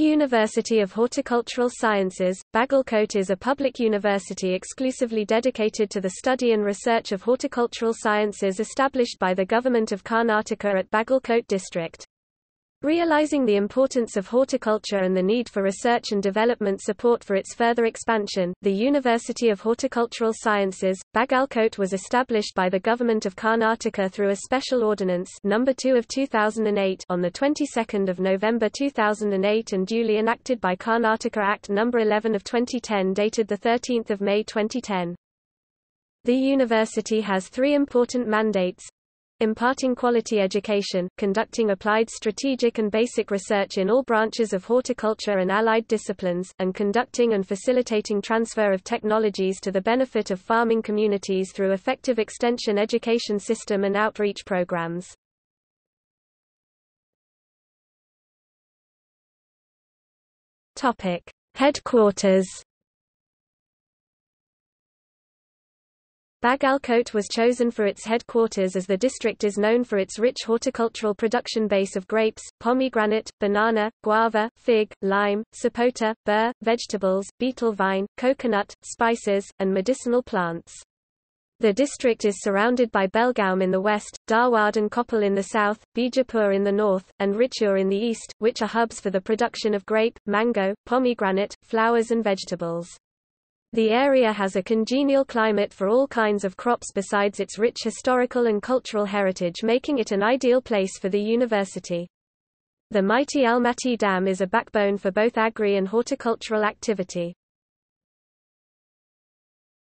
University of Horticultural Sciences, Bagalkote is a public university exclusively dedicated to the study and research of horticultural sciences established by the Government of Karnataka at Bagalkote district. Realizing the importance of horticulture and the need for research and development support for its further expansion, the University of Horticultural Sciences, Bagalkote was established by the Government of Karnataka through a special ordinance number 2 of 2008 on the 22nd of November 2008 and duly enacted by Karnataka Act number 11 of 2010 dated the 13th of May 2010. The university has three important mandates, imparting quality education, conducting applied strategic and basic research in all branches of horticulture and allied disciplines, and conducting and facilitating transfer of technologies to the benefit of farming communities through effective extension education system and outreach programs. Topic: Headquarters Bagalkote was chosen for its headquarters as the district is known for its rich horticultural production base of grapes, pomegranate, banana, guava, fig, lime, sapota, ber, vegetables, betel vine, coconut, spices, and medicinal plants. The district is surrounded by Belgaum in the west, Dharwad and Koppal in the south, Bijapur in the north, and Raichur in the east, which are hubs for the production of grape, mango, pomegranate, flowers and vegetables. The area has a congenial climate for all kinds of crops besides its rich historical and cultural heritage making it an ideal place for the university. The mighty Almatti Dam is a backbone for both agri and horticultural activity.